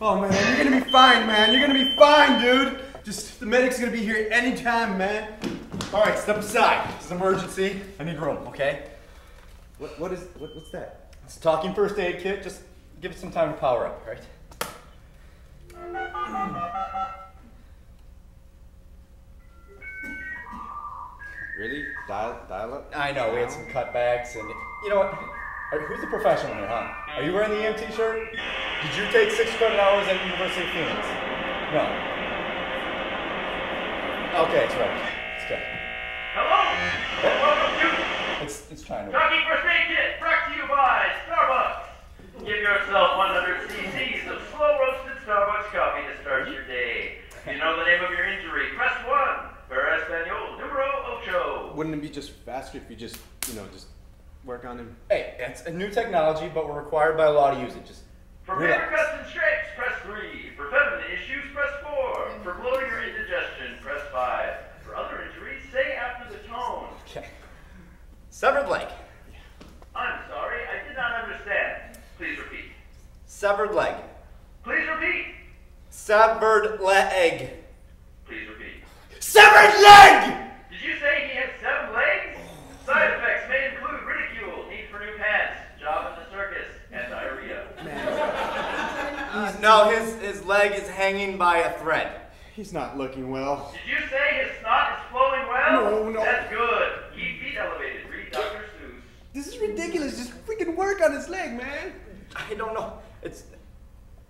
Oh man, you're gonna be fine, man. You're gonna be fine, dude. Just the medic's gonna be here anytime, man. All right, step aside. This is emergency. I need room, okay? What? What is? What, what's that? It's a talking first aid kit. Just give it some time to power up, right? Really? Dial, dial up? I know we had some cutbacks, and you know what? Are- Who's the professional here, huh? Are you wearing the EMT shirt? Did you take six credit hours at University of Phoenix? No. Okay, it's right. It's good. Hello, and welcome to It's it's trying to. Talking First Aid Kit, brought to you by Starbucks. Give yourself 100 cc's of slow roasted Starbucks coffee to start your day. If you know the name of your injury, press 1. For Espanol, numero ocho. Wouldn't it be just faster if you just, you know, just work on him? Hey, it's a new technology, but we're required by a law to use it. Just For relax. cuts and scrapes, press 3. For feminine issues, press 4. For bloating or indigestion, press 5. For other injuries, say after the tone. Okay. Severed leg. I'm sorry, I did not understand. Please repeat. Severed leg. Please repeat. Severed leg. Please repeat. Severed leg! Did you say he had seven legs? Side effects may include ridicule, need for new pants, job in the circus, and diarrhea. No, his his leg is hanging by a thread. He's not looking well. Did you say his snot is flowing well? No, no. That's good. Keep feet elevated. Read Dr. Seuss. This is ridiculous. Just freaking work on his leg, man. I don't know. It's.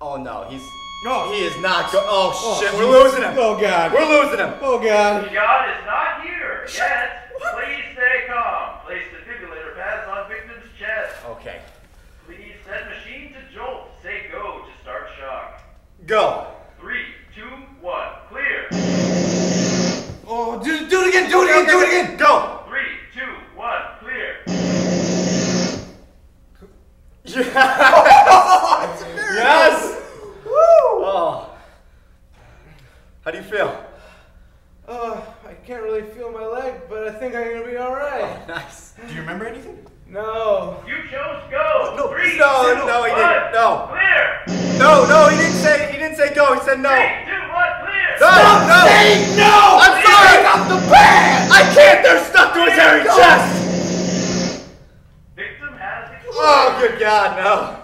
Oh no, he's. No. He is not. Go- oh, Oh, shit, geez. we're losing him. Oh, God. We're losing him. Oh, God. God is not here yet. Please stay calm. Place defibrillator pads on victim's chest. Okay. Please set machine to jolt. Say go to start shock. Go. Three, two, one, clear. Oh, do, do it again. Do it again. Do it again. Go. Three, two, one, clear. Yes. yes. Woo. Oh. How do you feel? Uh, I can't really feel my leg, but I think I'm gonna be alright. Nice. Do you remember anything? No. You chose go. No, Three, no, two, no, he one, didn't. No. Clear. No, no, he didn't didn't say go. He said no. Three, two, one, clear. No, no. no! I'm sorry. off the pad! I can't. They're stuck to his hairy chest. Victim has. Oh, good God, no.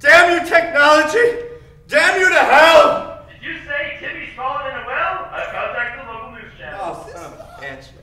Damn you, technology. Damn you to hell. Did you say Timmy's fallen in a well? I've contacted the local news channel. Oh, son of a bitch.